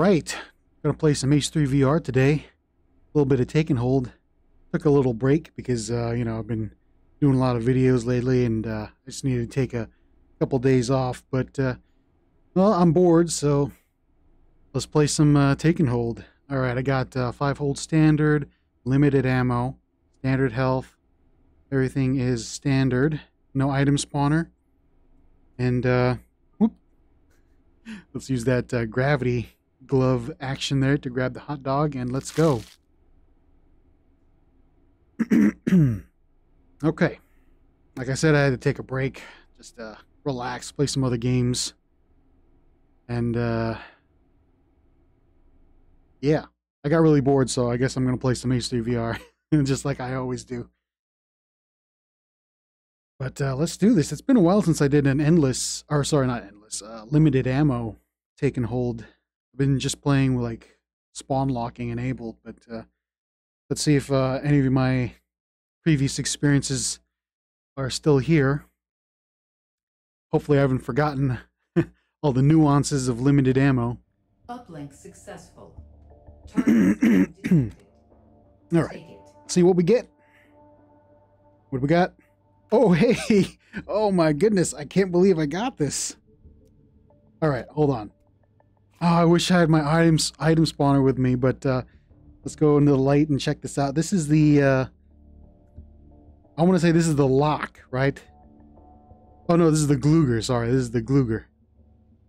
right. Gonna play some H3 VR today. A little bit of take and hold. Took a little break because, uh, you know, I've been doing a lot of videos lately and uh, I just needed to take a couple days off. But, uh, well, I'm bored, so let's play some uh, take and hold. All right, I got uh, 5 hold standard, limited ammo, standard health. Everything is standard. No item spawner. And, uh, whoop. Let's use that uh, gravity glove action there to grab the hot dog and let's go. okay. Like I said, I had to take a break. Just uh, relax, play some other games. And, uh, yeah. I got really bored, so I guess I'm going to play some H3 VR, just like I always do. But uh, let's do this. It's been a while since I did an endless, or sorry, not endless, uh, limited ammo take and hold. I've been just playing with like spawn locking enabled, but uh, let's see if uh, any of my previous experiences are still here. Hopefully, I haven't forgotten all the nuances of limited ammo. Uplink successful. all right, see what we get. What do we got? Oh, hey. Oh, my goodness. I can't believe I got this. All right, hold on. Oh, I wish I had my items item spawner with me, but uh, let's go into the light and check this out. This is the, uh, I want to say this is the lock, right? Oh, no, this is the Gluger. Sorry, this is the Gluger.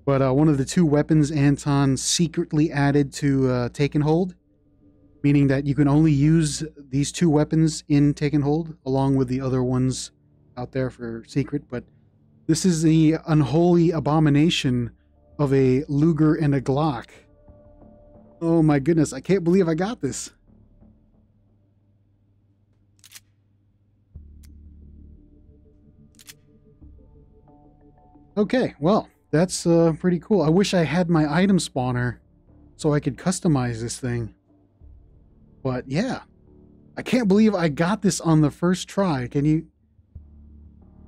But uh, one of the two weapons Anton secretly added to uh, Take and Hold, meaning that you can only use these two weapons in Take and Hold, along with the other ones out there for secret, but this is the unholy abomination of a Luger and a Glock. Oh my goodness, I can't believe I got this. Okay, well, that's uh, pretty cool. I wish I had my item spawner so I could customize this thing. But yeah, I can't believe I got this on the first try. Can you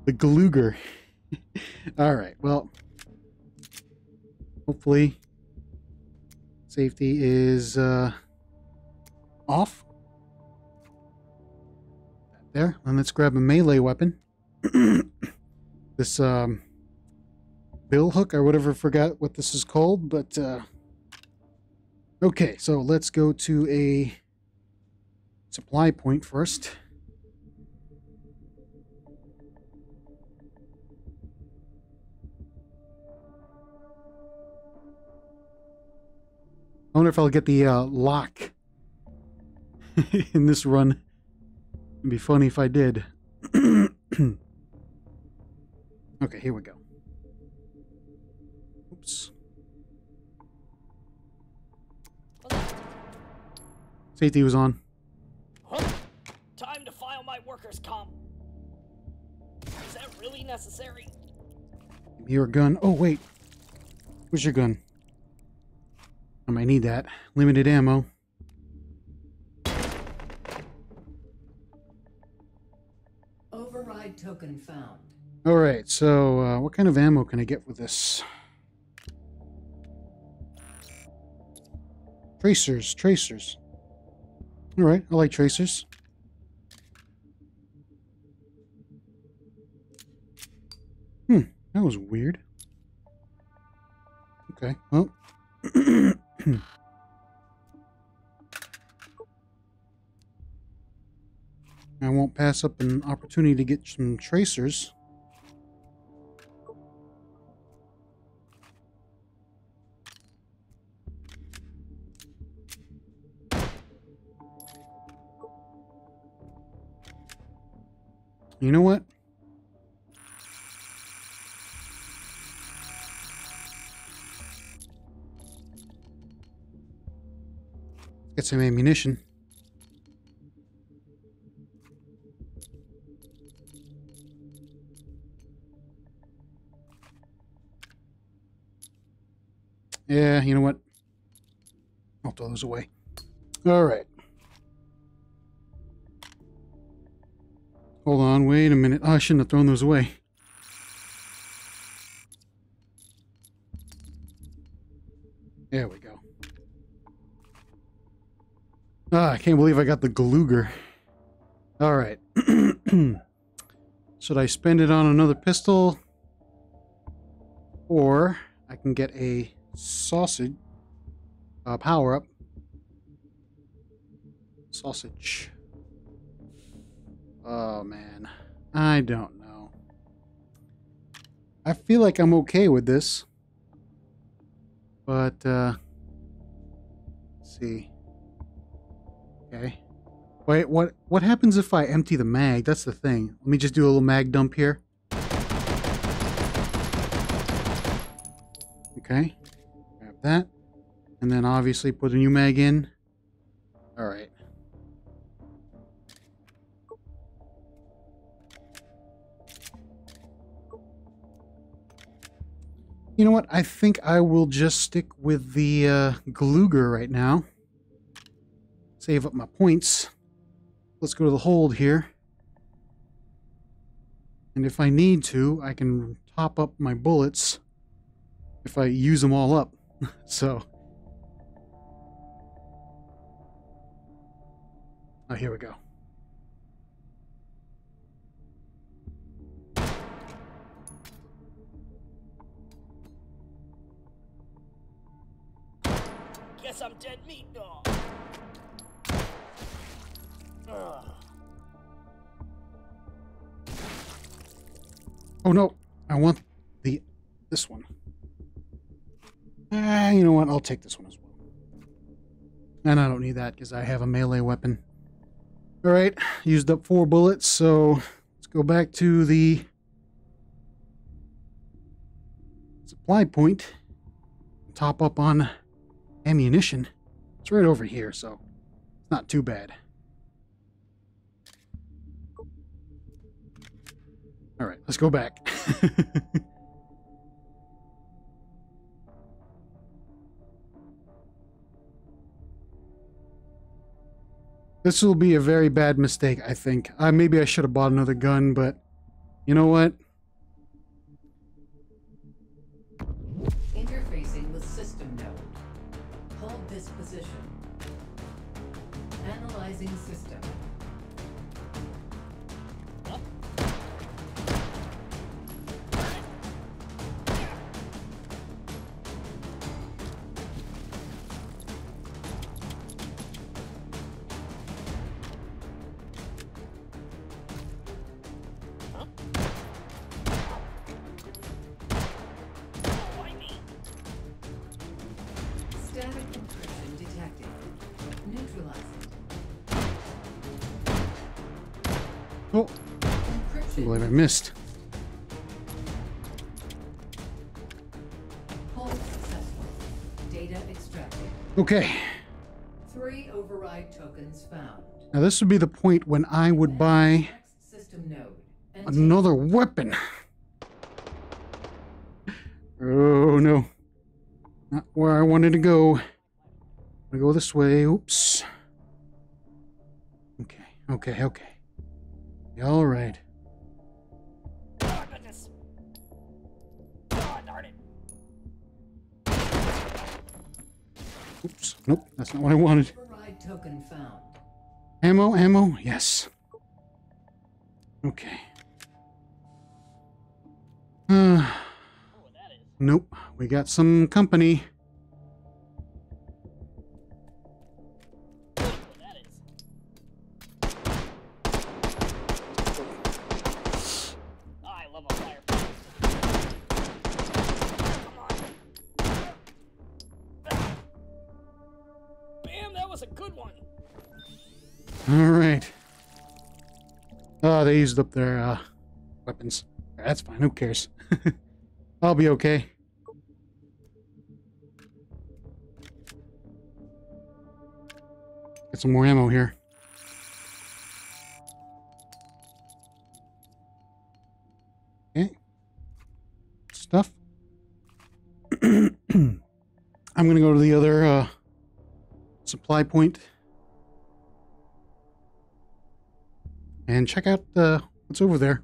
the Gluger. All right, well, hopefully safety is uh, off. There, and let's grab a melee weapon. this um, bill hook or whatever, forgot what this is called, but uh, okay, so let's go to a supply point first. I wonder if I'll get the uh, lock in this run. It'd be funny if I did. okay, here we go. Oops. Safety was on. Time to file my workers' comp. Is that really necessary? Your gun. Oh, wait. Where's your gun? I might need that. Limited ammo. Override token found. Alright, so uh, what kind of ammo can I get with this? Tracers, tracers. Alright, I like tracers. Hmm, that was weird. Okay, well. I won't pass up an opportunity to get some tracers. You know what? Get some ammunition. Yeah, you know what? I'll throw those away. All right. Hold on, wait a minute. Oh, I shouldn't have thrown those away. There we go. Ah, I can't believe I got the Gluger. All right. Should I spend it on another pistol? Or I can get a sausage uh, power up. Sausage. Oh man. I don't know. I feel like I'm okay with this. But uh see. Okay. Wait, what what happens if I empty the mag? That's the thing. Let me just do a little mag dump here. Okay. Grab that. And then obviously put a new mag in. Alright. You know what? I think I will just stick with the uh, Gluger right now. Save up my points. Let's go to the hold here. And if I need to, I can top up my bullets if I use them all up. so. Oh, here we go. Guess I'm dead meat Oh no, I want the this one. Ah, you know what? I'll take this one as well. And I don't need that because I have a melee weapon. All right, used up four bullets, so let's go back to the supply point. Top up on ammunition. It's right over here, so it's not too bad. All right, let's go back. this will be a very bad mistake, I think. Uh, maybe I should have bought another gun, but you know what? Interfacing with system node. Hold this position. Analyzing system. Encryption. believe I missed. Data extracted. Okay, Three override tokens found. now this would be the point when I would buy Next System node. And another weapon. Oh no. Not where I wanted to go. I go this way. Oops. Okay, okay, okay. All right. Oops. Nope, that's not what I wanted. token found. Ammo, ammo, yes. Okay. Uh, Oh, that is. nope, we got some company. All right. Oh, they used up their uh, weapons. That's fine. Who cares? I'll be okay. Get some more ammo here. Okay. Stuff. I'm gonna go to the other uh, supply point and check out uh, what's over there.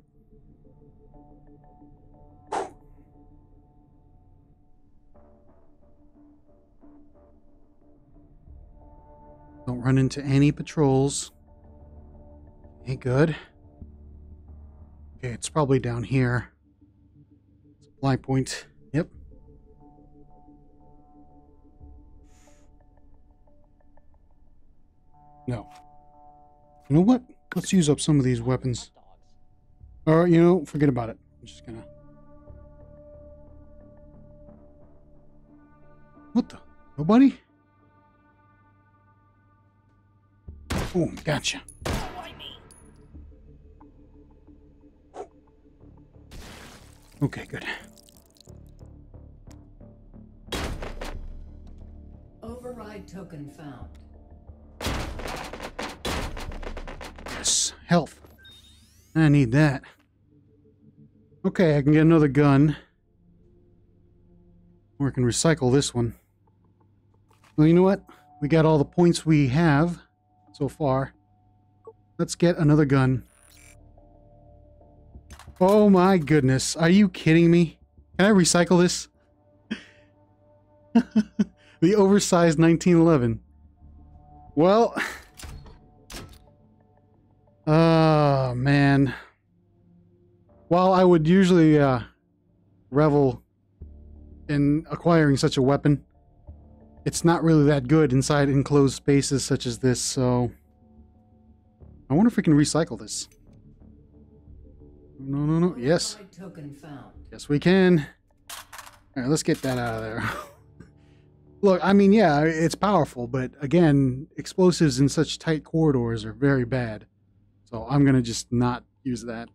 Don't run into any patrols. Okay, good. Okay, it's probably down here. Supply point. Yep. No. You know what? Let's use up some of these weapons. Dogs. Or, you know, forget about it. I'm just gonna... What the? Nobody? Oh, gotcha. Okay, good. Override token found. Yes, health. I need that. Okay, I can get another gun. Or I can recycle this one. Well, you know what? We got all the points we have so far. Let's get another gun. Oh my goodness. Are you kidding me? Can I recycle this? the oversized 1911. Well... Oh, man. While I would usually uh, revel in acquiring such a weapon, it's not really that good inside enclosed spaces such as this, so... I wonder if we can recycle this. No, no, no. Yes. Yes, we can. All right, let's get that out of there. Look, I mean, yeah, it's powerful, but again, explosives in such tight corridors are very bad. So I'm going to just not use that.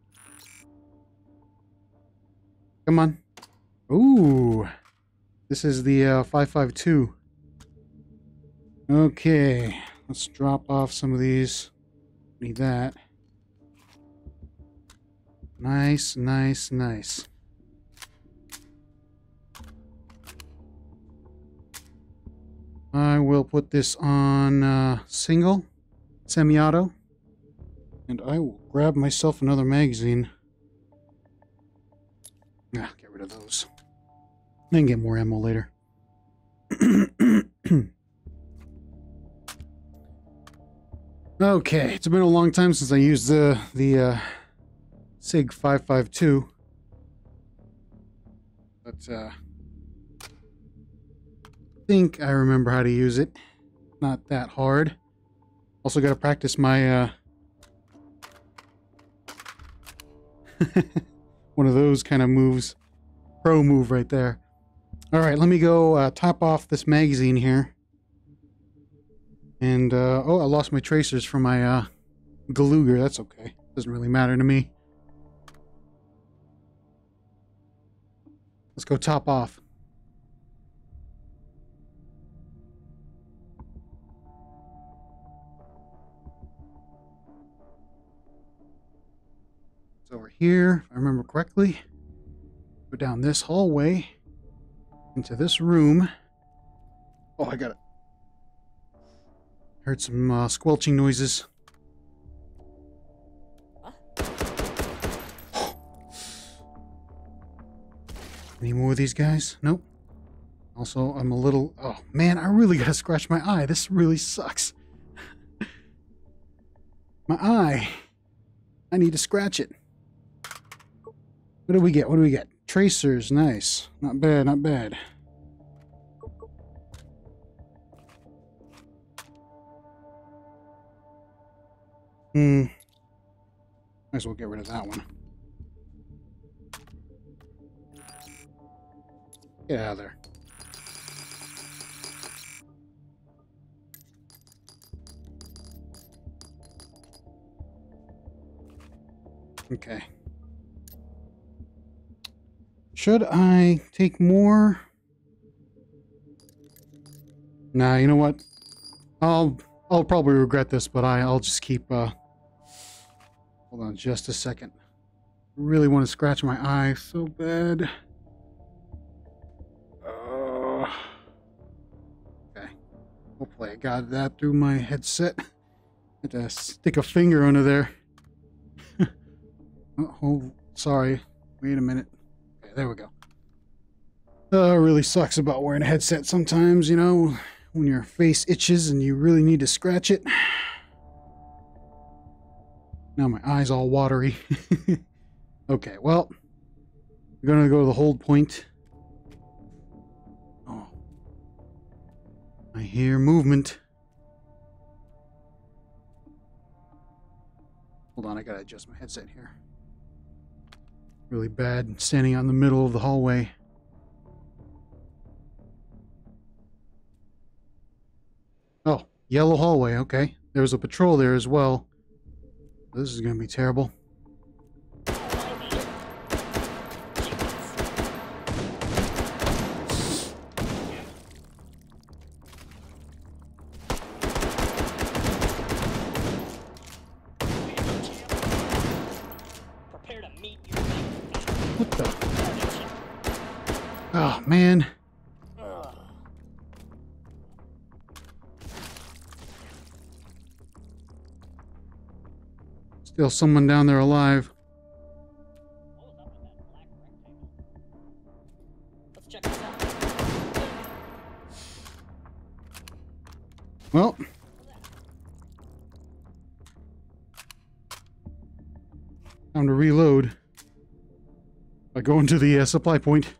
Come on. Ooh. This is the uh, 552. Okay. Let's drop off some of these. Need that. Nice, nice, nice. I will put this on uh, single, semi-auto, and I will grab myself another magazine. Ah, get rid of those. Then get more ammo later. okay, it's been a long time since I used the the uh, Sig 552. But uh think I remember how to use it. Not that hard. Also got to practice my uh one of those kind of moves. Pro move right there. All right, let me go uh, top off this magazine here. And uh oh, I lost my tracers for my uh Gluger. That's okay. Doesn't really matter to me. Let's go top off. Here, if I remember correctly. Go down this hallway into this room. Oh, I got it. Heard some uh, squelching noises. Any more of these guys? Nope. Also, I'm a little... Oh, man, I really gotta scratch my eye. This really sucks. my eye. I need to scratch it. What do we get? What do we get? Tracers. Nice. Not bad, not bad. Hmm. Might as well get rid of that one. Get out of there. Okay. Should I take more? Nah, you know what? I'll I'll probably regret this, but I I'll just keep uh Hold on just a second. Really want to scratch my eye so bad. Uh, okay. Hopefully I got that through my headset. Had to stick a finger under there. oh, oh, sorry. Wait a minute. There we go. Uh, really sucks about wearing a headset sometimes, you know. when your face itches and you really need to scratch it. Now my eye's all watery. okay, well, we're gonna go to the hold point. Oh, I hear movement. Hold on, I gotta adjust my headset here. Really bad standing out in the middle of the hallway. Oh, yellow hallway, okay. There was a patrol there as well. This is gonna be terrible. Still someone down there alive. Well, time to reload by going to the uh, supply point.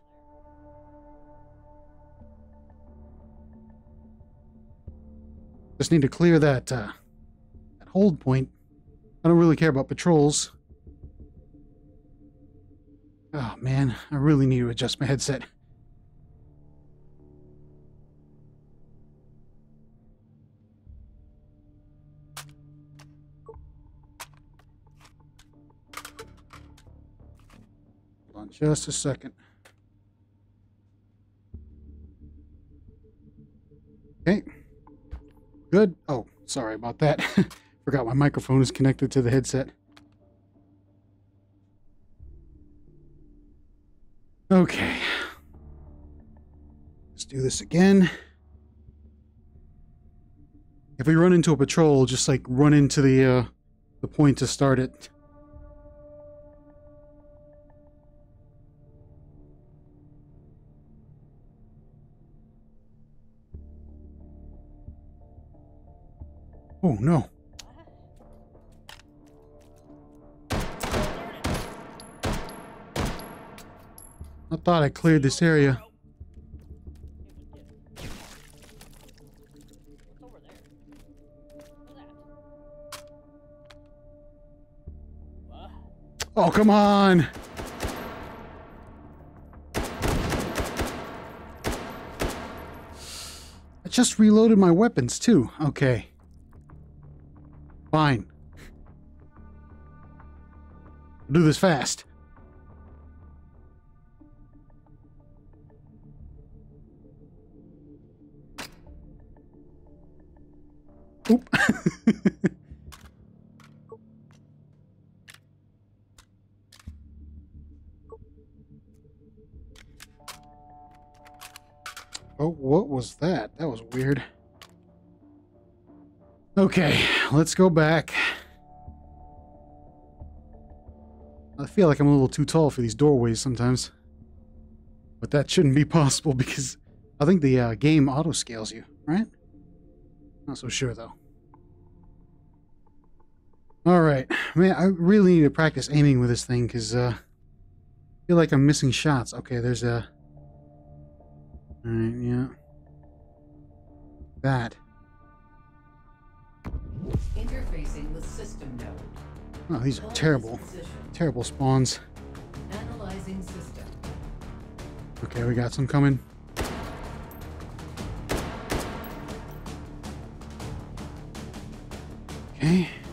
Just need to clear that uh, that hold point. I don't really care about patrols. Oh man, I really need to adjust my headset. Hold on just a second. Okay. Good. Oh, sorry about that. Forgot my microphone is connected to the headset. Okay. Let's do this again. If we run into a patrol, just like run into the uh, the point to start it. Oh no. Thought I cleared this area. Oh, come on. I just reloaded my weapons too. Okay. Fine. I'll do this fast. Oop. Oh, what was that? That was weird. Okay, let's go back. I feel like I'm a little too tall for these doorways sometimes. But that shouldn't be possible because I think the uh, game auto scales you, right? Not so sure though. Alright, man, I really need to practice aiming with this thing because uh, I feel like I'm missing shots. Okay, there's a. Alright, yeah. That. Interfacing with system node. Oh, these are terrible. Terrible spawns. Analyzing system. Okay, we got some coming. Okay.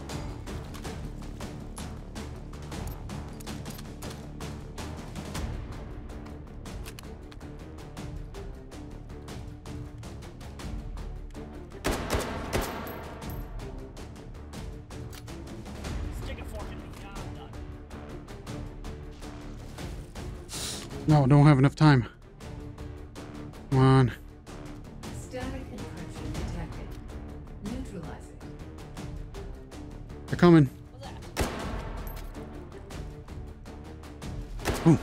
Ooh.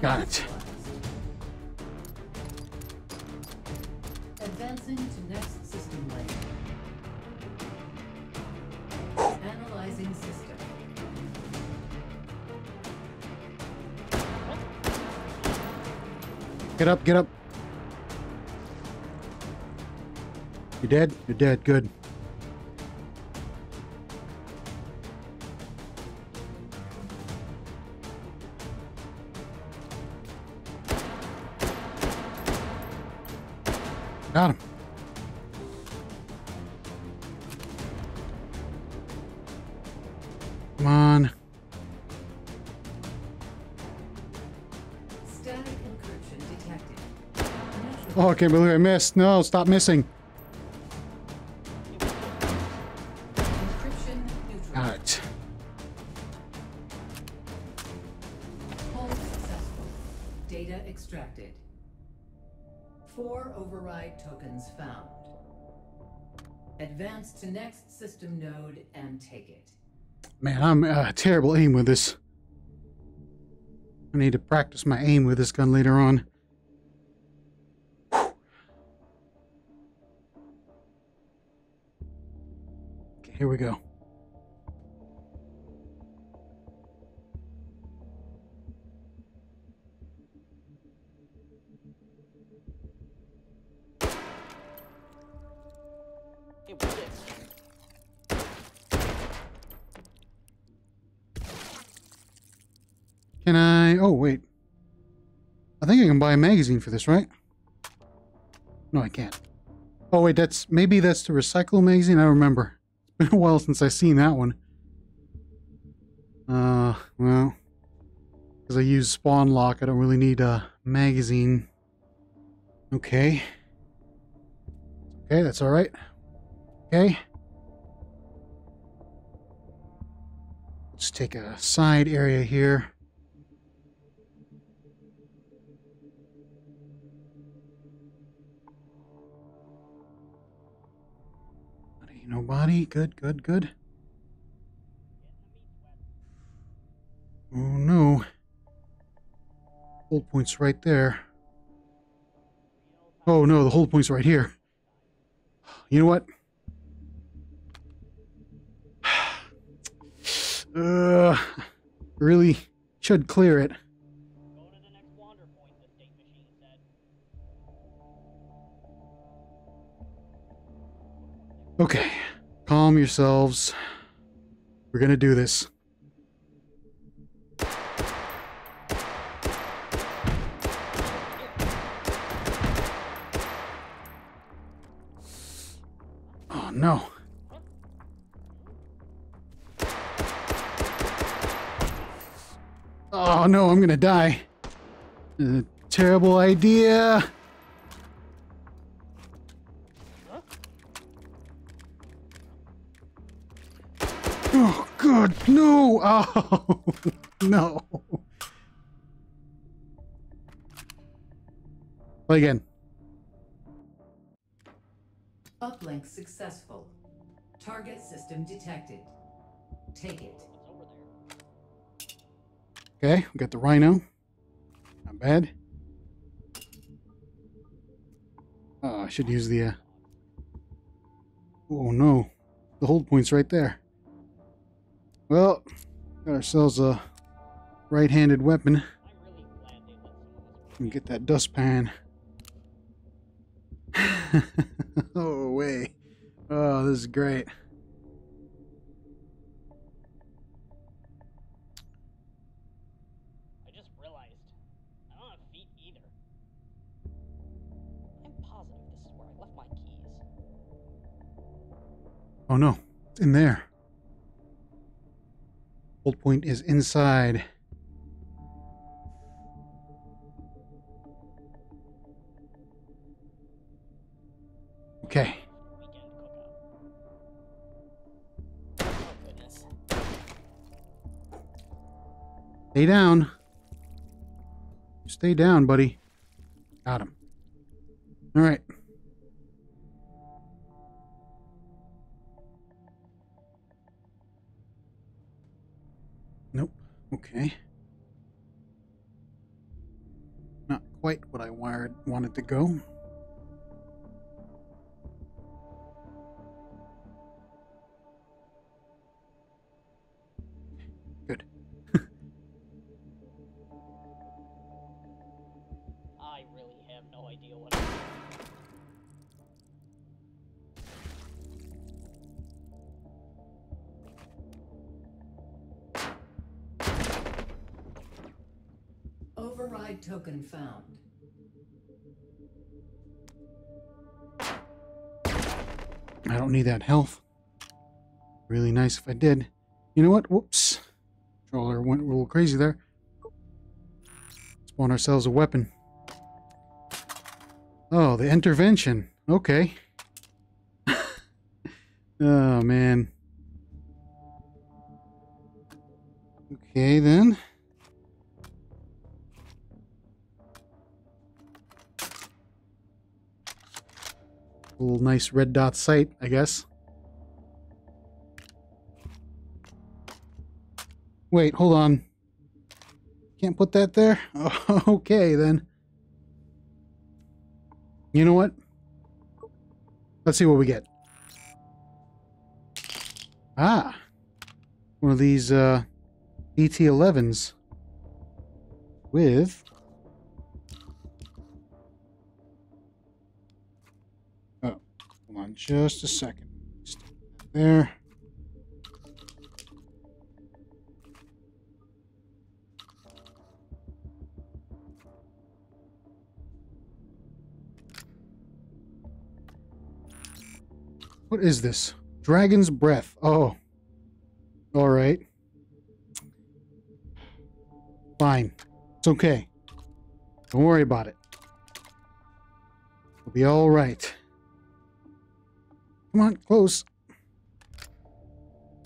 Got it. Advancing to next system layer. Analyzing system. Get up, get up. You're dead? You're dead. Good. Can't believe I missed. No, stop missing. Encryption neutral. Got it. Hold successful. Data extracted. Four override tokens found. Advance to next system node and take it. Man, I'm uh, terrible aim with this. I need to practice my aim with this gun later on. Here we go. Can I? Oh, wait. I think I can buy a magazine for this, right? No, I can't. Oh, wait, that's maybe that's the recycle magazine. I remember. Been a while since I've seen that one. Uh, well, because I use Spawn Lock, I don't really need a magazine. Okay. Okay, that's all right. Okay. Let's take a side area here. Nobody. Good, good, good. Oh no. Hold point's right there. Oh no, the hold point's right here. You know what? Uh, really should clear it. Okay, calm yourselves. We're gonna do this. Oh no. Oh no, I'm gonna die. A terrible idea. God, no! Oh, no. Play again. Uplink successful. Target system detected. Take it. What's over there? Okay, we got the rhino. Not bad. Oh, I should use the. Uh... Oh no, the hold point's right there. Well, got ourselves a right-handed weapon. I'm really glad they let some of us and get that dustpan. oh, way. Oh, this is great. I just realized I don't have feet either. I'm positive this is where I left my keys. Oh no, it's in there. Hold point is inside. Okay. Stay down. Stay down, buddy. Got him. All right. Okay. Not quite what I wired wanted to go. Token found. I don't need that health. Really nice if I did. You know what? Whoops. Controller went a little crazy there. Spawn ourselves a weapon. Oh, the intervention. Okay. oh, man. Okay, then. Little nice red dot sight, I guess. Wait, hold on. Can't put that there? okay, then. You know what? Let's see what we get. Ah. One of these uh, ET11s with just a second. There. What is this? Dragon's Breath. Oh. All right. Fine. It's okay. Don't worry about it. It'll be all right. Come on, close.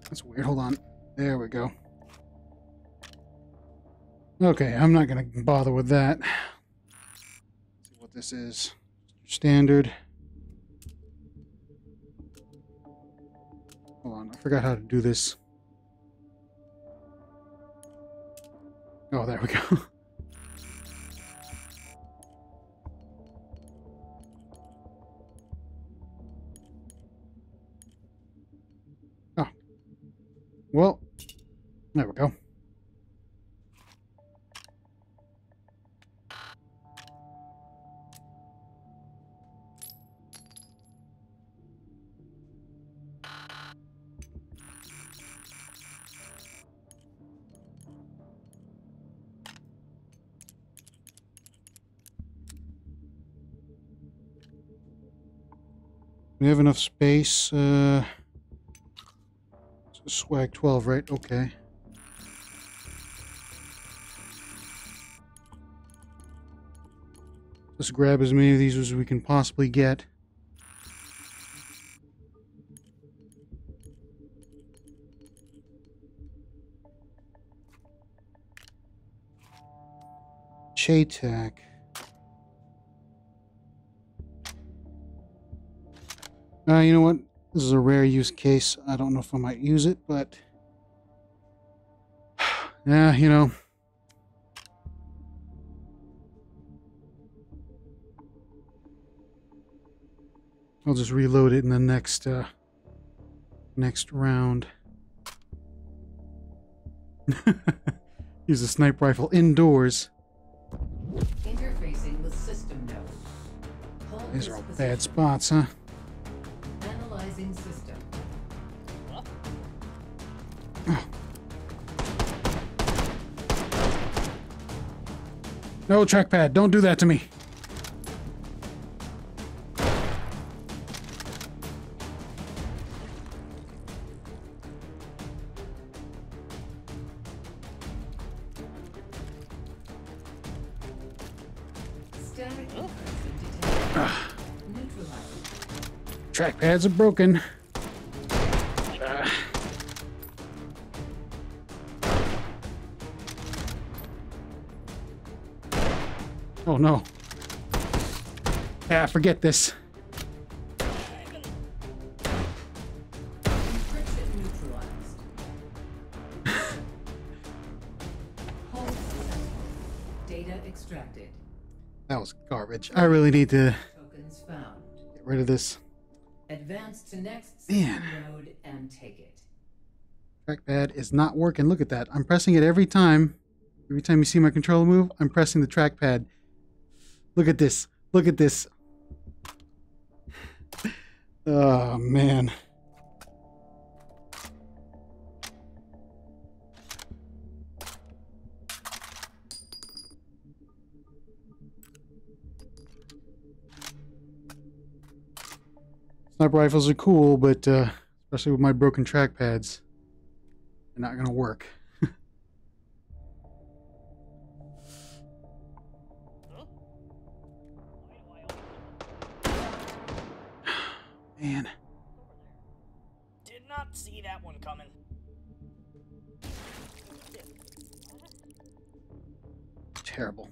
That's weird. Hold on. There we go. Okay, I'm not going to bother with that. see what this is. Standard. Hold on, I forgot how to do this. Oh, there we go. there we go. We have enough space. Uh, swag 12, right? Okay. Grab as many of these as we can possibly get. CheyTac. Uh, you know what? This is a rare use case. I don't know if I might use it, but... yeah, you know. I'll just reload it in the next, uh, next round. Use a sniper rifle indoors. Interfacing with system node. These are all position. bad spots, huh? Analyzing system. No trackpad, don't do that to me. Neutralized. Trackpads are broken. Ah. Oh no. Ah, forget this. Encryption neutralized. Hold successful. Data extracted. That was garbage. I really need to get rid of this To next Man. node and take it. trackpad. is not working. Look at that. I'm pressing it every time. Every time you see my controller move, I'm pressing the trackpad. Look at this. Look at this. Oh, man. Sniper rifles are cool, but uh, especially with my broken trackpads, they're not gonna work. Huh? Why do I always- Man. Did not see that one coming. Terrible.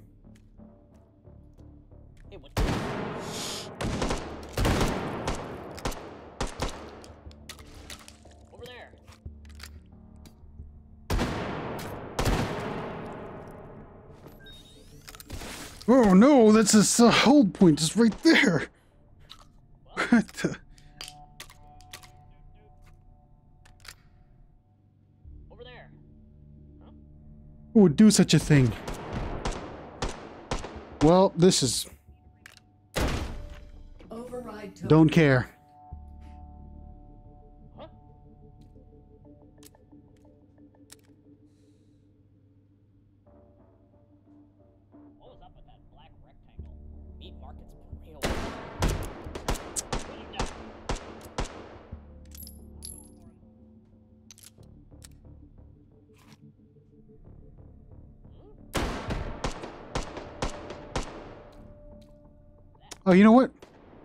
Oh no, that's a s- a hold point just right there. What the? Over there. Who oh, would do such a thing? Well, this is. Override. Don't care. Oh, you know what?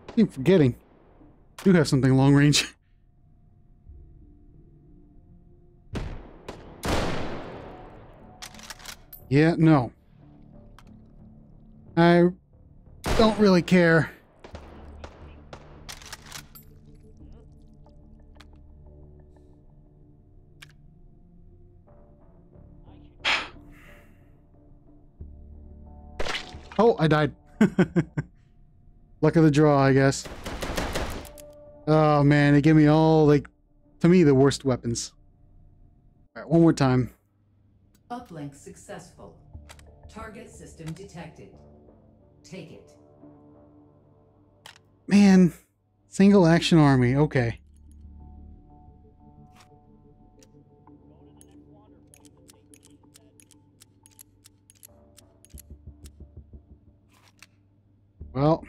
I keep forgetting. I do have something long range. Yeah, no. I don't really care. Oh, I died. Luck of the draw, I guess. Oh man, they give me all like to me the worst weapons. Alright, one more time. Uplink successful. Target system detected. Take it. Man, single action army, okay. Well.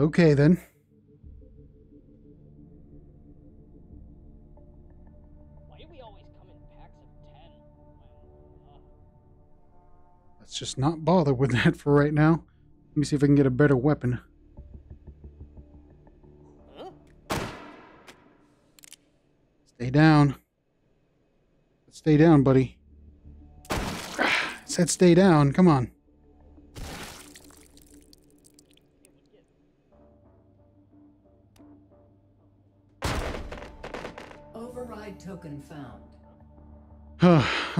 When, uh, Let's just not bother with that for right now. Let me see if I can get a better weapon. huh? Stay down. Stay down, buddy. I said stay down. Come on.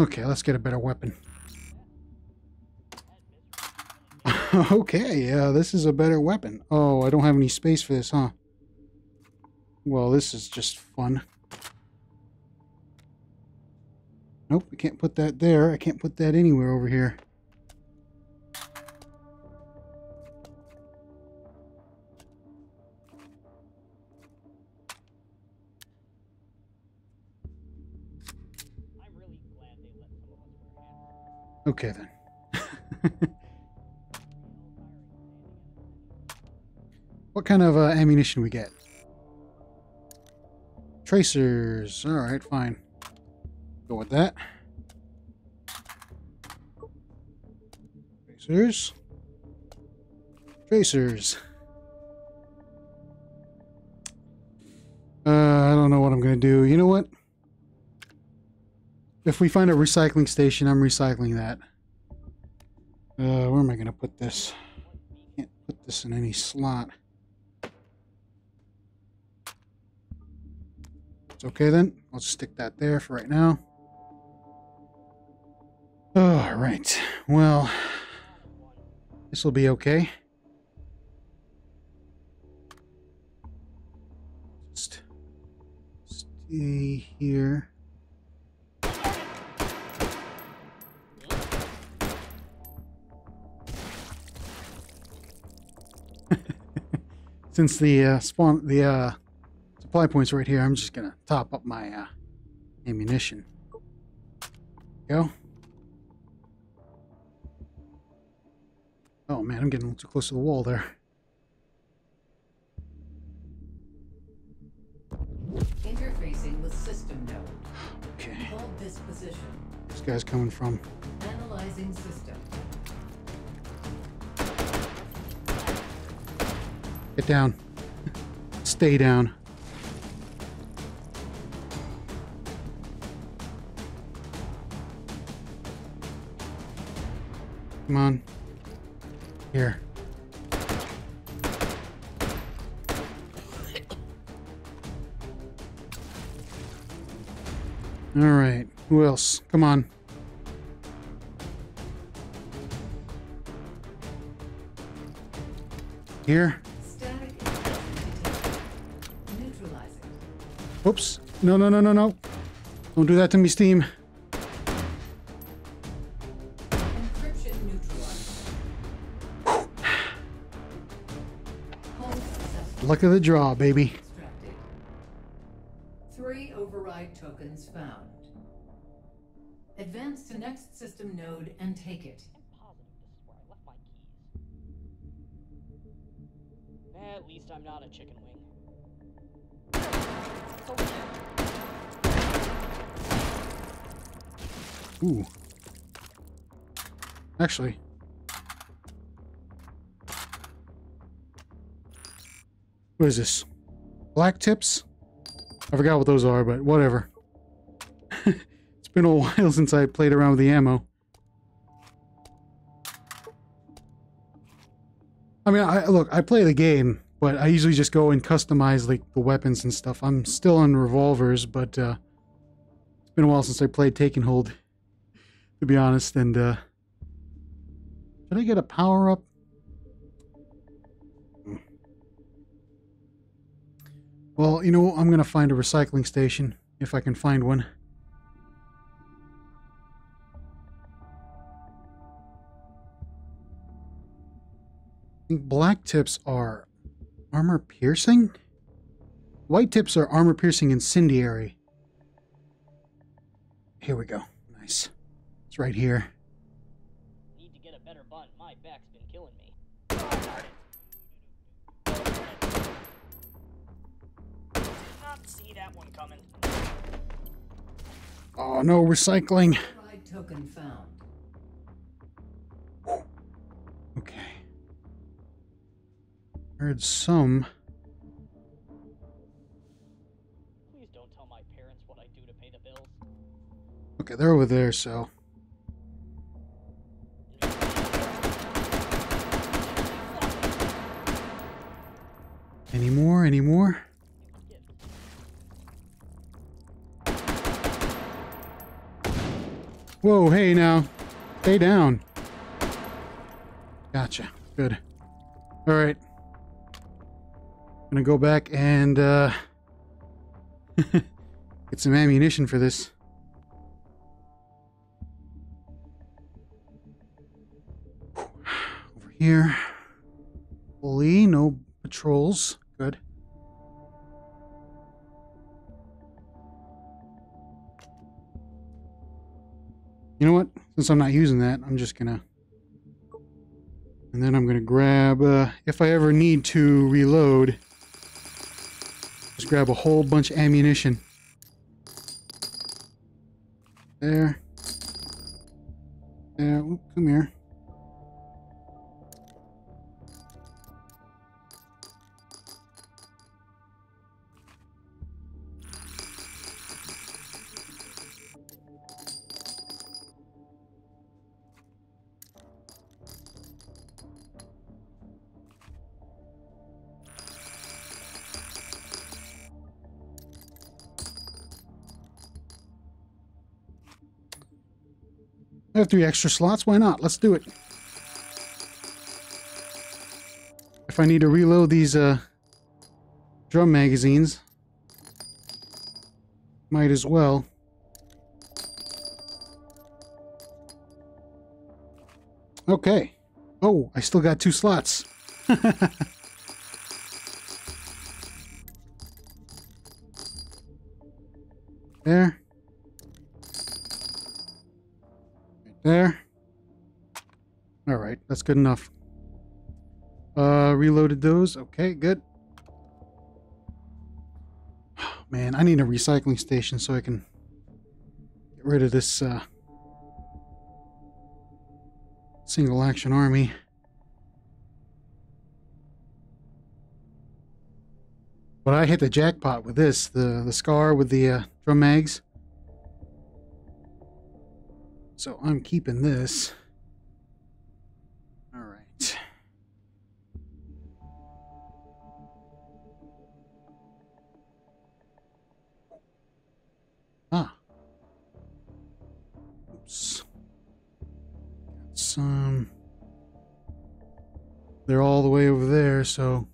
Okay, let's get a better weapon. okay, yeah, this is a better weapon. Oh, I don't have any space for this, huh? Well, this is just fun. Nope, I can't put that there. I can't put that anywhere over here. Okay, then. what kind of uh, ammunition we get? Tracers. All right, fine. Go with that. Tracers. Tracers. Uh, I don't know what I'm gonna do. You know what? If we find a recycling station, I'm recycling that. Uh, where am I gonna put this? Can't put this in any slot. It's okay then. I'll just stick that there for right now. All right. Well, this will be okay. Just stay here. Since the uh, spawn, the uh, supply points right here, I'm just gonna top up my uh, ammunition. Go. Oh man, I'm getting a little too close to the wall there. Interfacing with system node. Okay, Hold this position. this guy's coming from. Analyzing system. Get down. Stay down. Come on. Here. All right. Who else? Come on. Here. Oops. No, no, no, no, no. Don't do that to me, Steam. Encryption neutralized. Hold successful. Luck of the draw, baby. Three override tokens found. Advance to next system node and take it. I'm positive this is where I left my keys. At least I'm not a chicken Ooh. Actually. What is this? Black tips? I forgot what those are, but whatever. it's been a while since I played around with the ammo. I mean, I look, I play the game, but I usually just go and customize like the weapons and stuff. I'm still on revolvers, but uh it's been a while since I played Take and Hold to be honest. And uh, should I get a power up? Well, you know, I'm gonna find a recycling station if I can find one. I think black tips are armor piercing. White tips are armor piercing incendiary. Here we go. Nice. It's right here. Need to get a better bunt. My back's been killing me. Darn it. Not see that one coming. Oh no, recycling. Override token found. Okay. Heard some. Please don't tell my parents what I do to pay the bills. Okay, they're over there, so. Any more? Any more? Whoa, hey now. Stay down. Gotcha. Good. Alright. Gonna go back and, uh... get some ammunition for this. Over here. Fully, no patrols. Good. You know what? Since I'm not using that, I'm just gonna... And then I'm gonna grab, uh, if I ever need to reload, just grab a whole bunch of ammunition. There. There. Oop, come here. Have three extra slots. Why not? Let's do it. If I need to reload these uh, drum magazines, might as well. Okay. Oh, I still got two slots. there. Good enough. Uh, reloaded those. Okay, good. Man, I need a recycling station so I can get rid of this uh, single action army. But I hit the jackpot with this, the, the scar with the uh, drum mags. So I'm keeping this. So.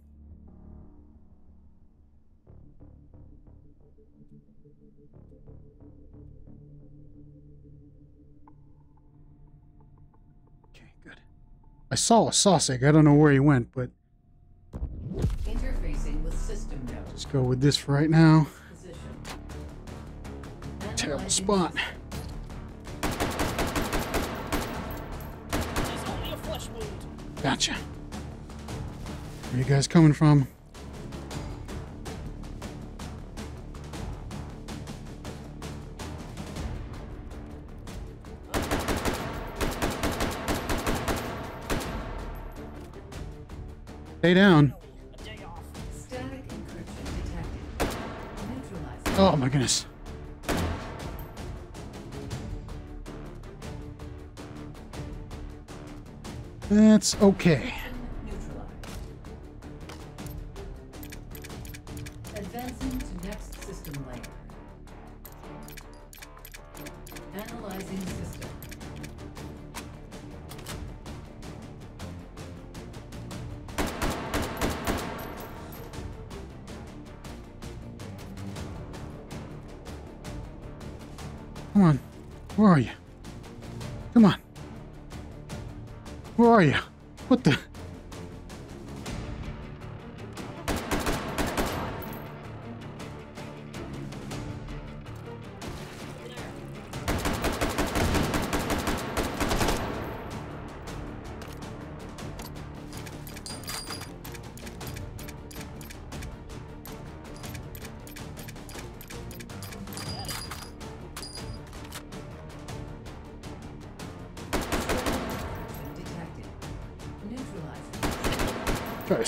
Okay, good. I saw a Sosig. I don't know where he went, but Interfacing with system node. let's go with this for right now. Position. Terrible spot. It's only a flesh wound. Gotcha. Where you guys coming from? Stay down. Oh my goodness. That's okay. Are you?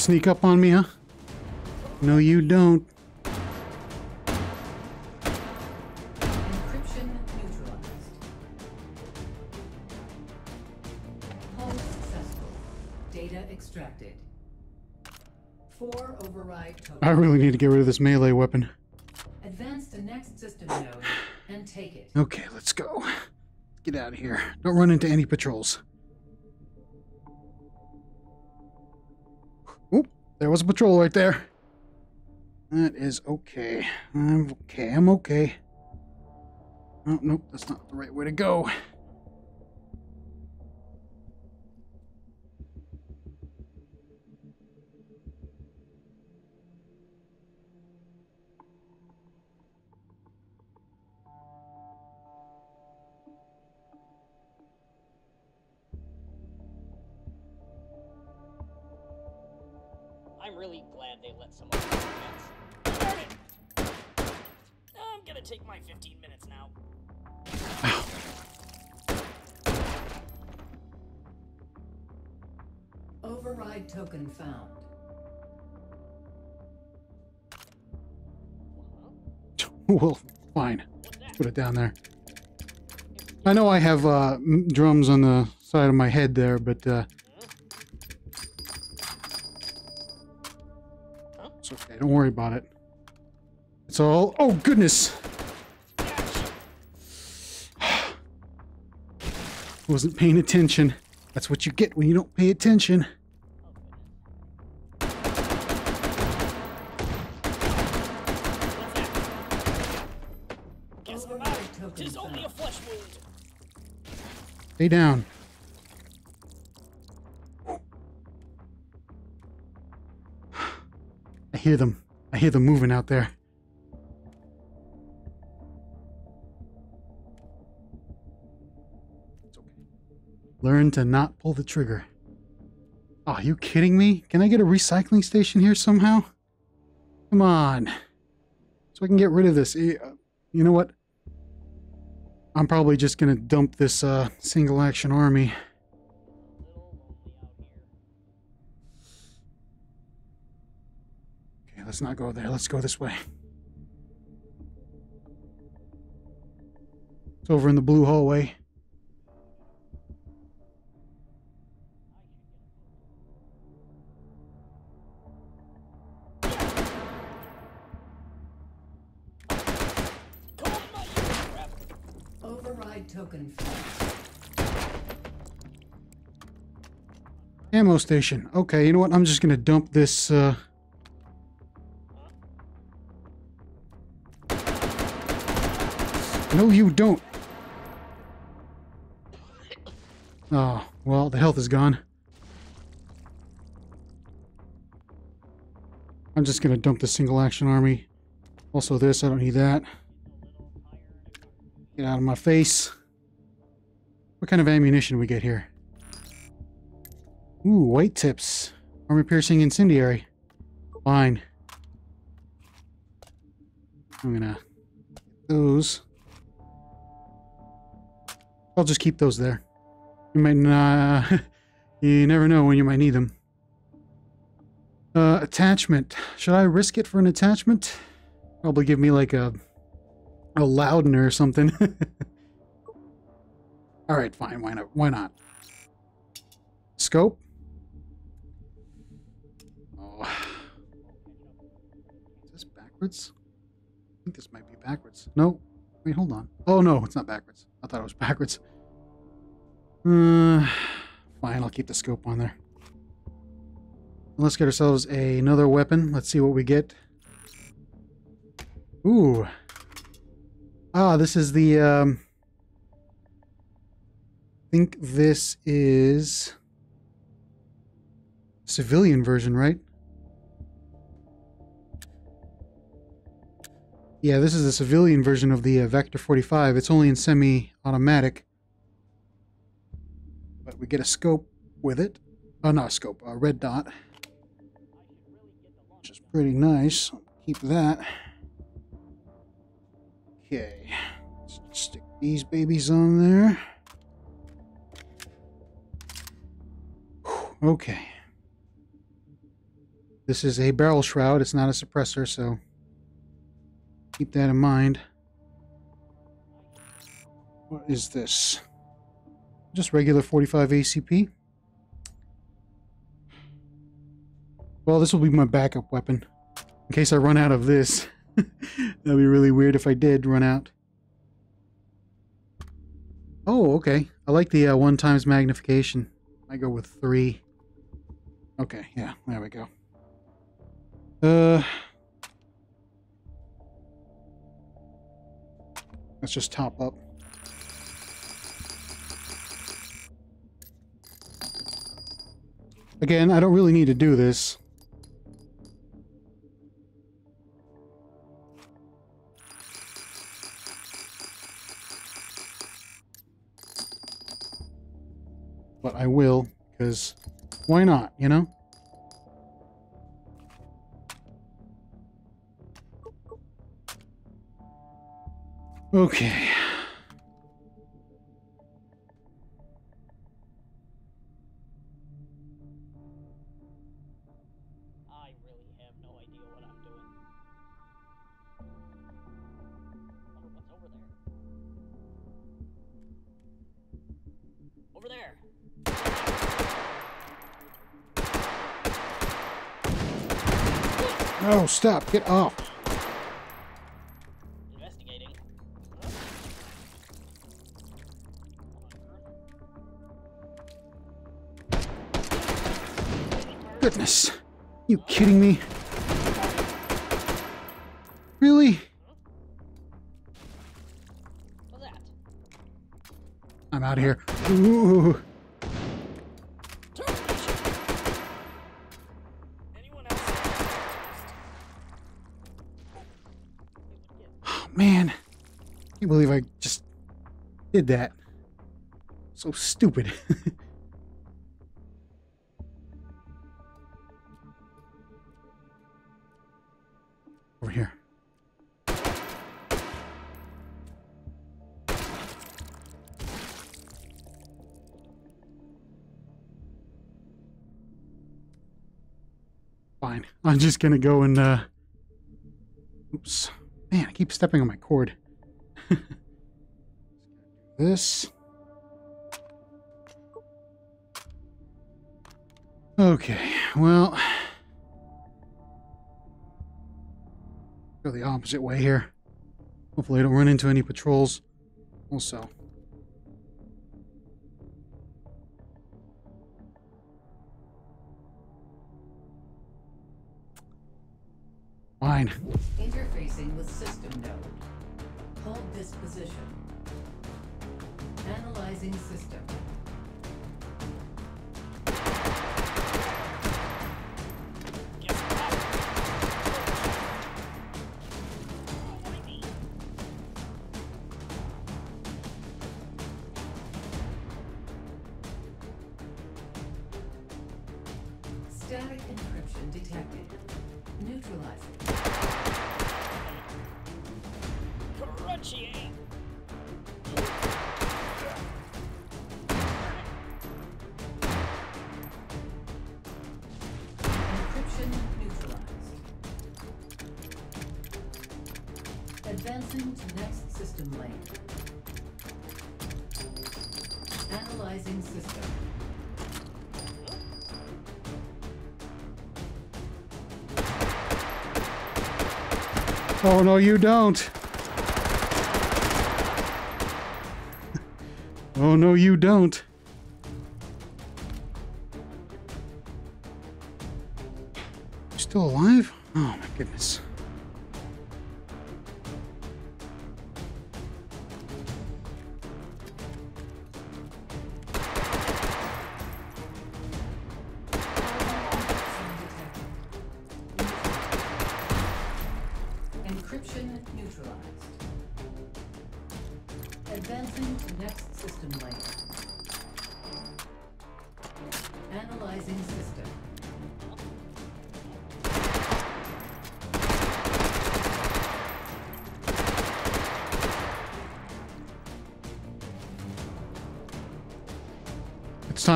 Sneak up on me, huh? No, you don't. Encryption neutralized. Hull successful. Data extracted. Four override tokens. I really need to get rid of this melee weapon. Advance to next system node and take it. Okay, let's go. Get out of here. Don't run into any patrols. There was a patrol right there. That is okay. I'm okay. I'm okay. Oh, nope, that's not the right way to go. well, fine. Put it down there. I know I have uh, drums on the side of my head there, but uh, it's okay. Don't worry about it. It's all. Oh goodness! Wasn't paying attention. That's what you get when you don't pay attention. Stay down. I hear them. I hear them moving out there. Learn to not pull the trigger. Oh, are you kidding me? Can I get a recycling station here somehow? Come on. So I can get rid of this. Eh, uh, You know what? I'm probably just gonna dump this uh, single action army. Okay, let's not go there. Let's go this way. It's over in the blue hallway. Token. Ammo station. Okay, you know what? I'm just gonna dump this. Uh... No, you don't. Oh, well, the health is gone. I'm just gonna dump the single action army. Also, this, I don't need that. Get out of my face. What kind of ammunition we get here? Ooh, white tips. Armor piercing incendiary. Fine. I'm gonna those. I'll just keep those there. You might not. you never know when you might need them. Uh, attachment. Should I risk it for an attachment? Probably give me like a a Loudener or something. All right, fine. Why not? Why not? Scope. Oh. Is this backwards? I think this might be backwards. No. Wait, hold on. Oh no, it's not backwards. I thought it was backwards. Uh, fine, I'll keep the scope on there. Let's get ourselves another weapon. Let's see what we get. Ooh. Ah, this is the, um... Think this is... Civilian version, right? Yeah, this is the civilian version of the uh, Vector 45. It's only in semi-automatic. But we get a scope with it. Oh, not a scope, a red dot. Which is pretty nice. Keep that. Okay. Let's stick these babies on there. Okay. This is a barrel shroud. It's not a suppressor, so keep that in mind. What is this? Just regular 45 ACP. Well, this will be my backup weapon. In case I run out of this. That'd be really weird if I did run out. Oh, okay. I like the uh, one times magnification. I go with three. Okay, yeah, there we go. Uh, let's just top up. Again, I don't really need to do this. But I will, because why not, you know? Okay. No, stop. Get up. Investigating. Goodness. You kidding me? Really? I'm out of here. Ooh. Believe I just did that. So stupid. Over here. Fine. I'm just gonna go and uh oops. Man, I keep stepping on my cord. this. Okay, well. Go the opposite way here. Hopefully I don't run into any patrols. Also. Fine. Interfacing with system node. Hold this position. Analyzing system. Advancing to next system lane. Analyzing system. Oh no, you don't. oh no, you don't.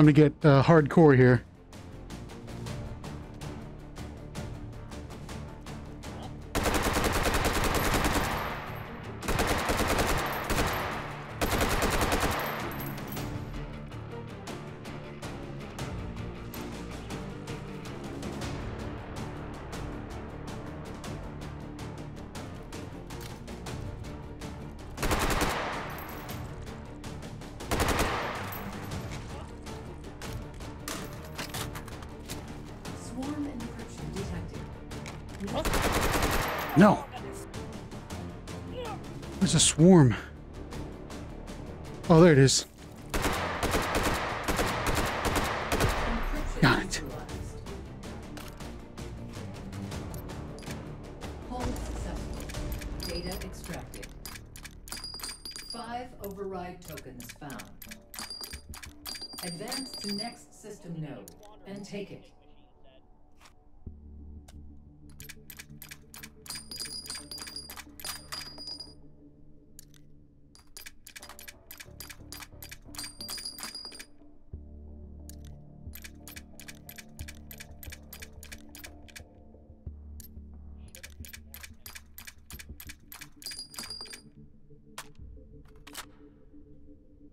Time to get uh, hardcore here.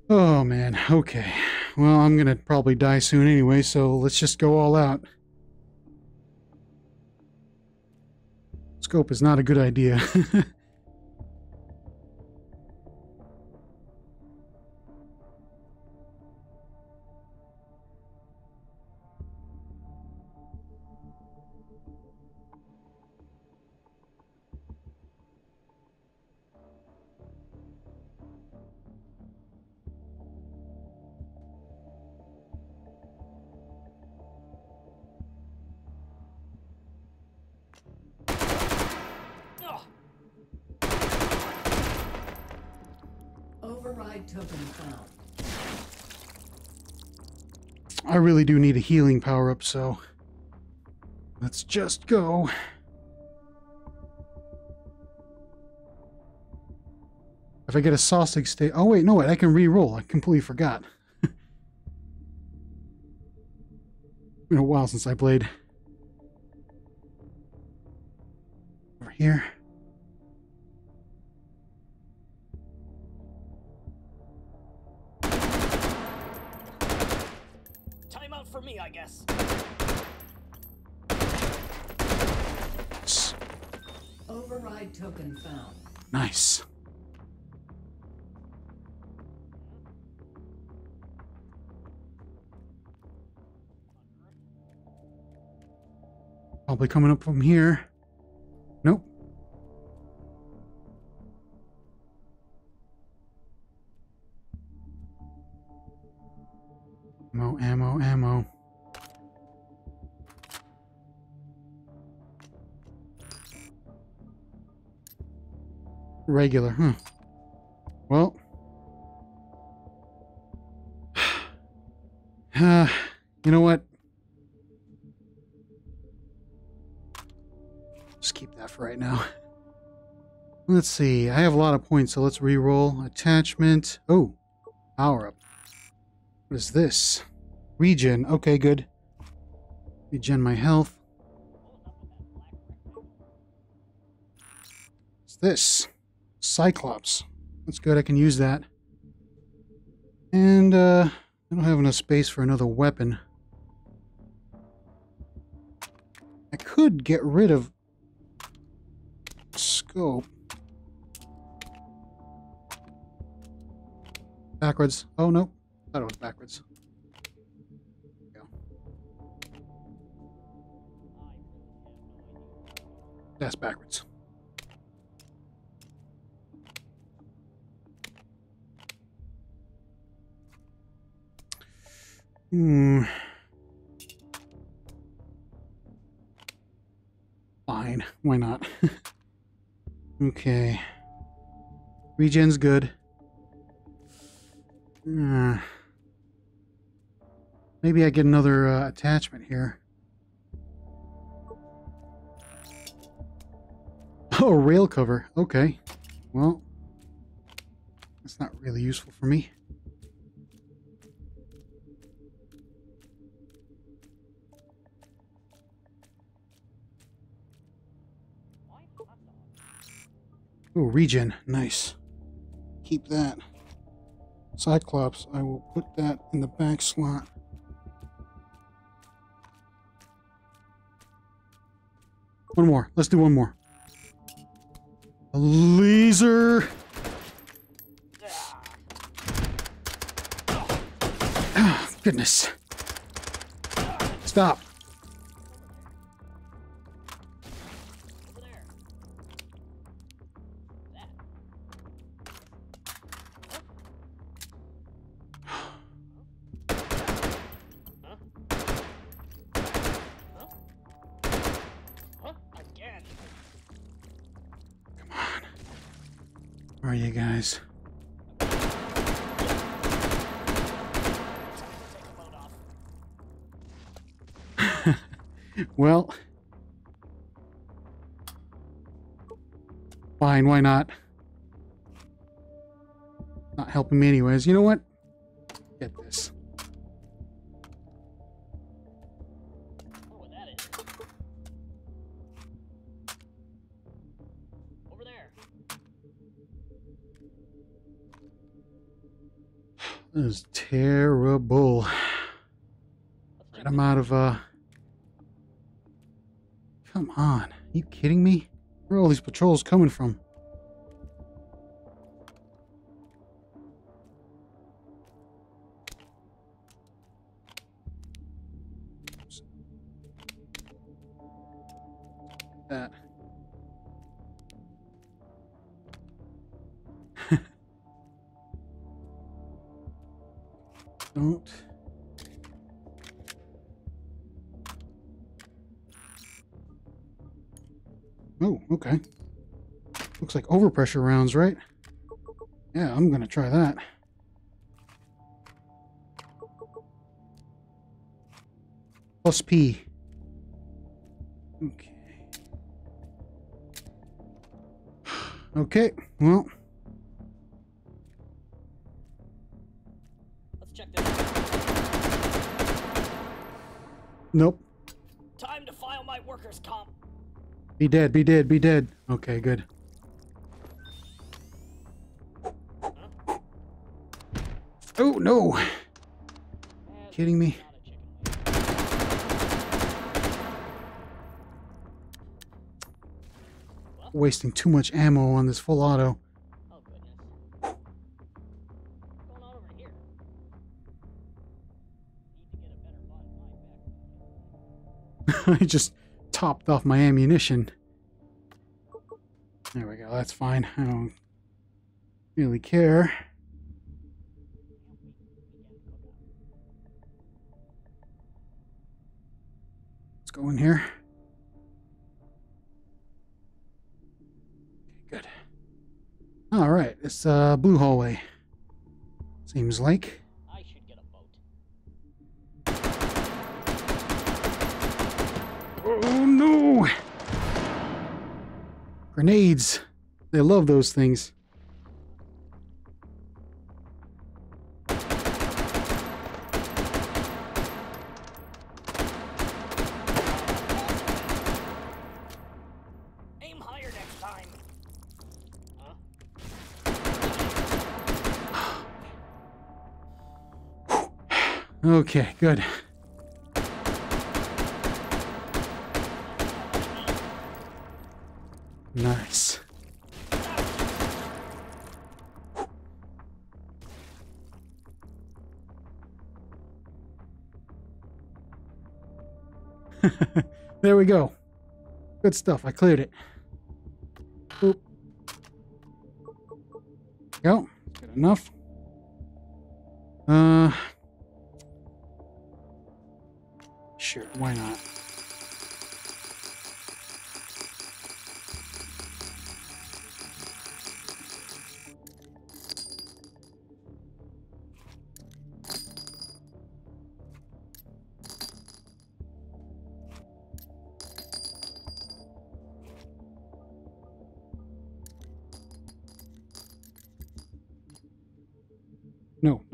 Oh man, okay. Well, I'm gonna probably die soon anyway, so let's just go all out. Scope is not a good idea. healing power up, so let's just go. If I get a sausage steak, oh wait, no wait, I can re-roll. I completely forgot. been a while since I played. Over here. Probably coming up from here. Nope. Ammo, ammo, ammo. Regular, huh? Let's see. I have a lot of points, so let's re-roll. Attachment. Oh, power up. What is this? Regen. Okay, good. Regen my health. What's this? Cyclops. That's good. I can use that. And uh, I don't have enough space for another weapon. I could get rid of scope. Backwards. Oh, no. It was backwards. That's backwards. Hmm. Fine. Why not? okay. Regen's good. Uh, maybe I get another uh, attachment here. Oh, rail cover. Okay. Well, that's not really useful for me. Oh, regen. Nice. Keep that. Cyclops, I will put that in the back slot. One more. Let's do one more. A laser. Ah, goodness. Stop. Fine, why not? Not helping me anyways. You know what? Get this. This is terrible. Get him out of, uh... Come on. Are you kidding me? Where are all these patrols coming from? overpressure rounds, right? Yeah, I'm going to try that. Plus P. Okay. Okay, well. Let's check this. Nope. Time to file my workers comp. Be dead, be dead, be dead. Okay, good. Oh, no. Kidding me? not a chicken wing. Wasting too much ammo on this full auto. Oh goodness. What's going on over here? Need to get a better button line back. I just topped off my ammunition. There we go, that's fine. I don't really care. Let's go in here. Okay, good. All right, it's uh, blue hallway. Seems like. I should get a boat. Oh no! Grenades. They love those things. Okay, good. Nice. there we go. Good stuff. I cleared it. Boop. Go. Good enough.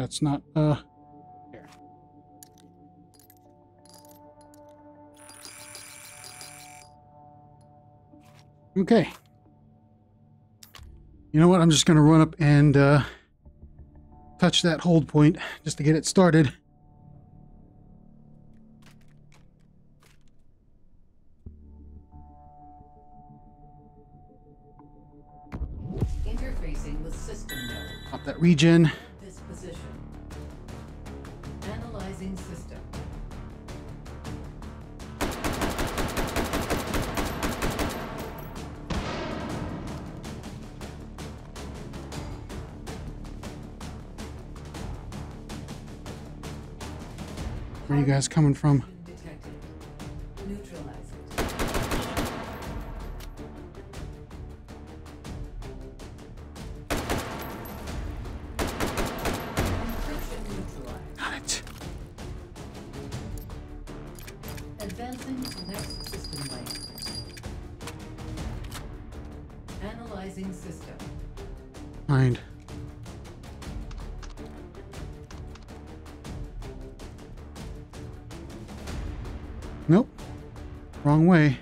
That's not, uh, there. Okay. You know what? I'm just going to run up and uh, touch that hold point just to get it started. Interfacing with system node. Pop that regen. Guys coming from? Nope. Wrong way.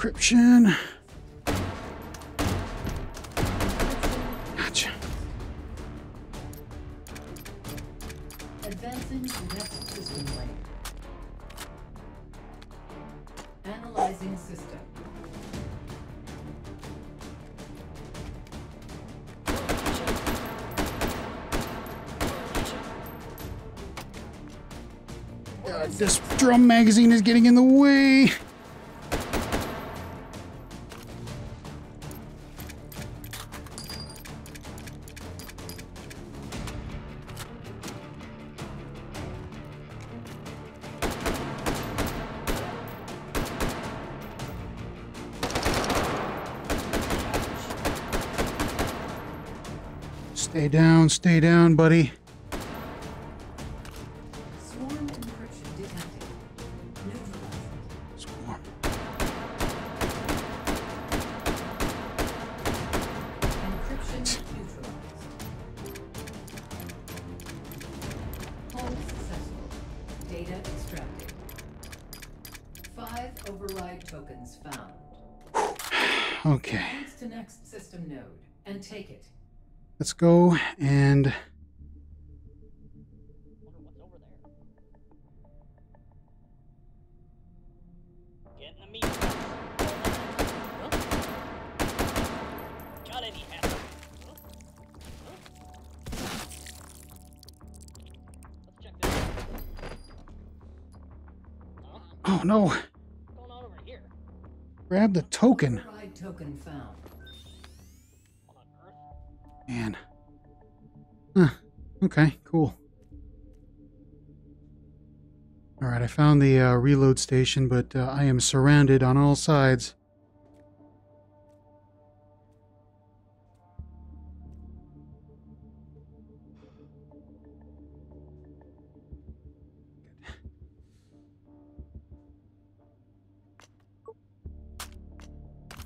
Encryption. Gotcha. Advancing to next system layer. Analyzing system. Uh, this drum magazine is getting in the way. Stay down, buddy. Token. Token found. What on earth? Man. Huh. Okay, cool. Alright, I found the uh, reload station, but uh, I am surrounded on all sides.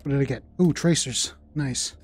What did I get? Ooh, tracers. Nice.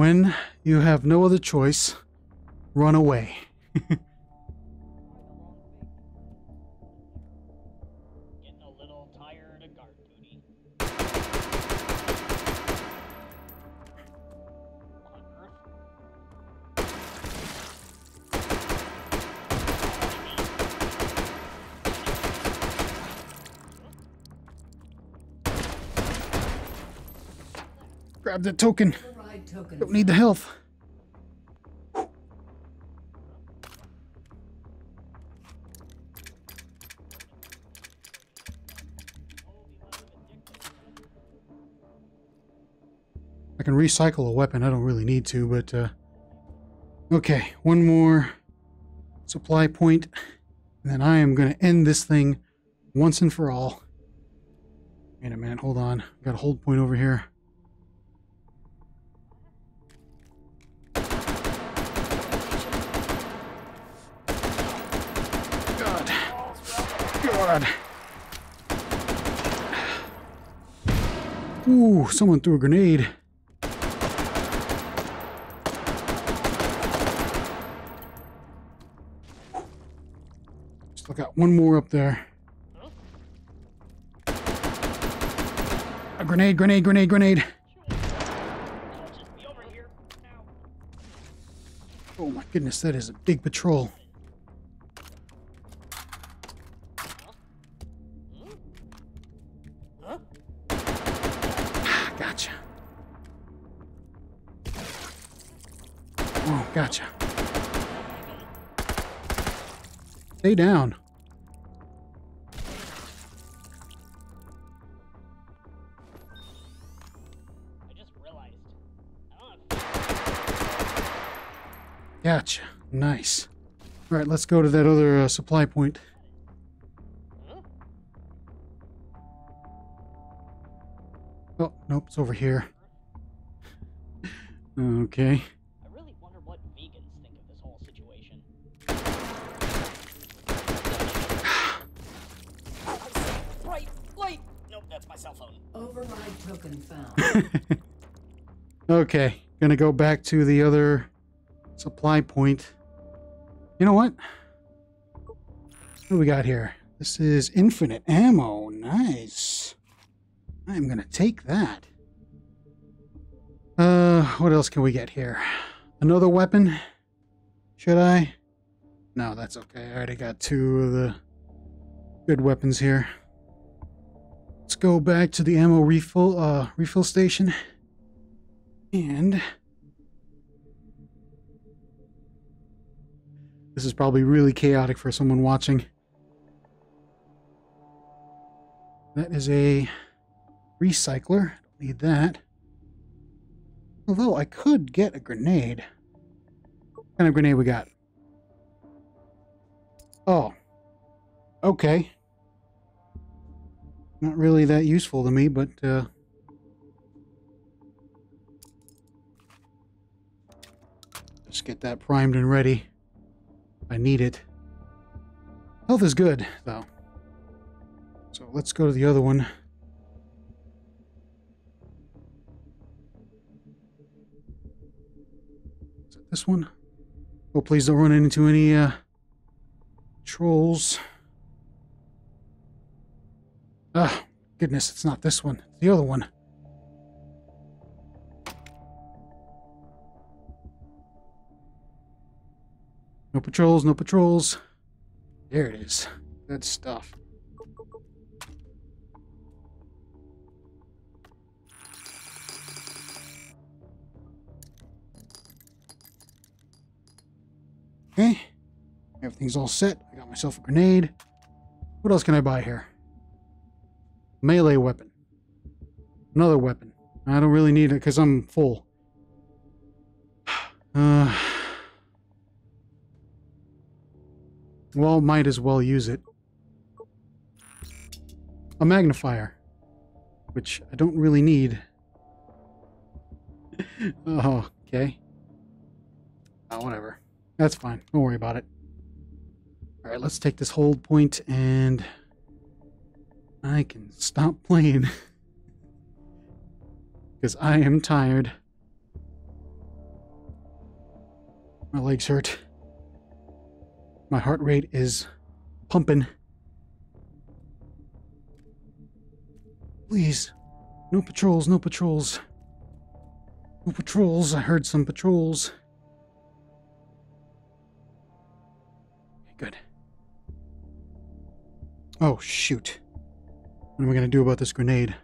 When you have no other choice, run away. Grab the token. Don't need the health. I can recycle a weapon. I don't really need to, but uh, okay. One more supply point, and then I am going to end this thing once and for all. Wait a minute. Hold on. Got a hold point over here. Ooh, someone threw a grenade. Still got one more up there. A grenade, grenade, grenade, grenade. Oh my goodness, that is a big patrol. Down. I just realized. I. Gotcha. Nice. All right, let's go to that other uh, supply point. Oh, nope, it's over here. Okay. I really wonder what vegans think of this whole situation. Bright light. Nope, that's my cell phone. Override token found. Okay, gonna go back to the other supply point. You know what? What do we got here? This is infinite ammo. Nice. I'm gonna take that. Uh, what else can we get here? Another weapon? Should I? No, that's okay. I already got two of the good weapons here. Let's go back to the ammo refill uh refill station. And this is probably really chaotic for someone watching. That is a recycler. I don't need that. Although I could get a grenade. What kind of grenade we got? Oh. Okay. Not really that useful to me, but uh Just get that primed and ready. I need it. Health is good, though. So let's go to the other one. Is it this one? Oh, please don't run into any uh, trolls. Ah, goodness, it's not this one. It's the other one. No patrols, no patrols. There it is. Good stuff. Okay. Everything's all set. I got myself a grenade. What else can I buy here? Melee weapon. Another weapon. I don't really need it because I'm full. Uh, well, might as well use it. A magnifier. Which I don't really need. oh, okay. Oh, whatever. That's fine. Don't worry about it. Alright, let's take this hold point and I can stop playing. Because I am tired. My legs hurt. My heart rate is pumping. Please. No patrols, no patrols. No patrols. I heard some patrols. Okay, good. Oh, shoot. What am I going to do about this grenade?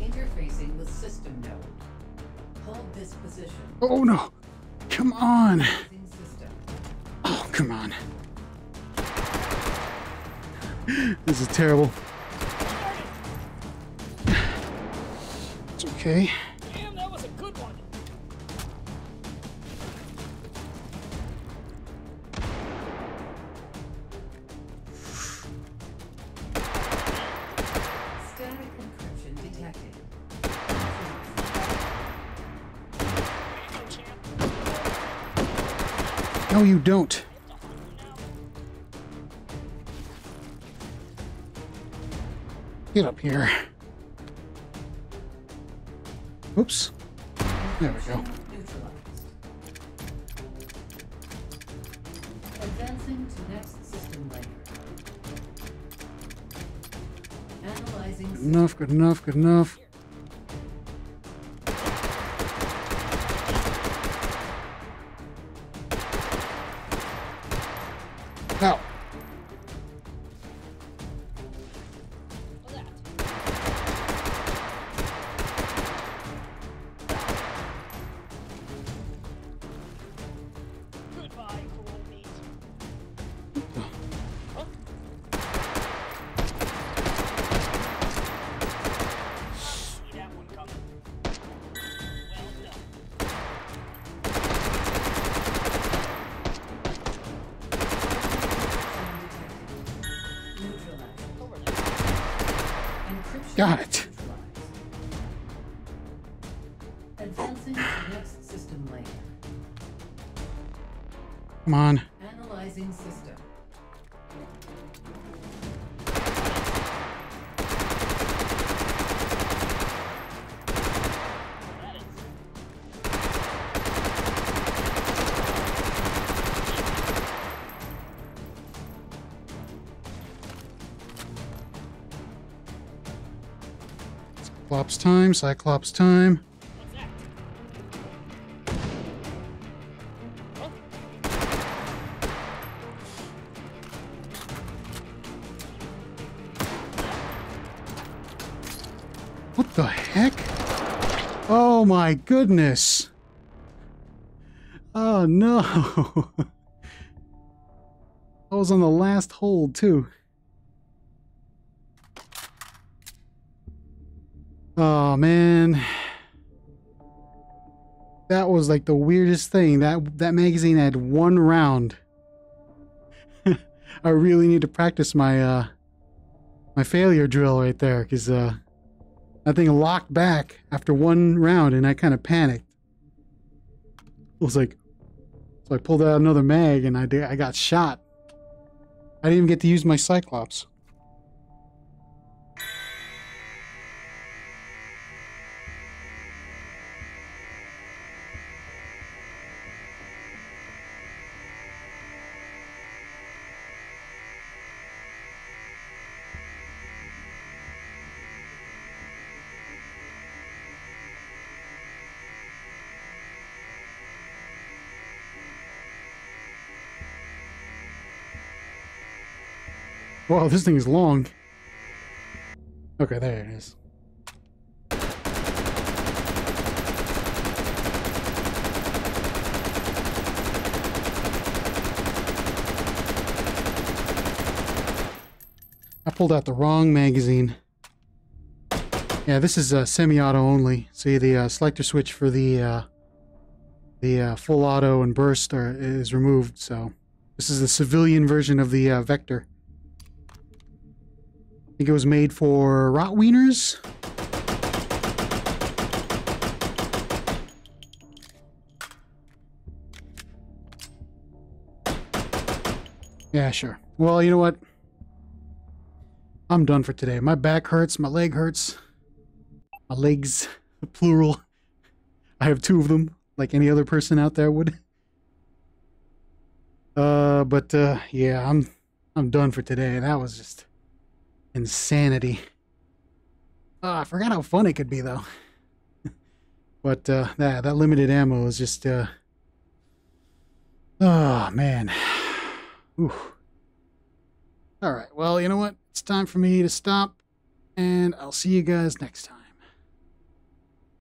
Interfacing with system node. Hold this position. Oh, no. Come on. Oh, come on. This is terrible. It's okay. No, you don't. Get up here. Oops. There we go. Advancing to next system layer. Analyzing Good enough, good enough, good enough. Come on. Analyzing system. Cyclops time, Cyclops time. Oh my goodness. Oh no. I was on the last hold too. Oh man. That was like the weirdest thing. That that magazine had one round. I really need to practice my uh my failure drill right there cuz uh that thing locked back after one round and I kind of panicked. I was like, so I pulled out another mag and I did, I got shot. I didn't even get to use my Cyclops. Wow, this thing is long. Okay, there it is. I pulled out the wrong magazine. Yeah, this is uh, semi-auto only. See, the uh, selector switch for the uh, the uh, full auto and burst are, is removed. So this is the civilian version of the uh, Vector. I think it was made for Rotwieners. Yeah, sure. Well, you know what? I'm done for today. My back hurts, my leg hurts. My legs, plural. I have two of them, like any other person out there would. Uh, but uh, yeah, I'm I'm done for today. That was just insanity. Ah, I forgot how fun it could be though. but uh, that that limited ammo is just uh. Oh man. All right. Well, you know what? It's time for me to stop, and I'll see you guys next time.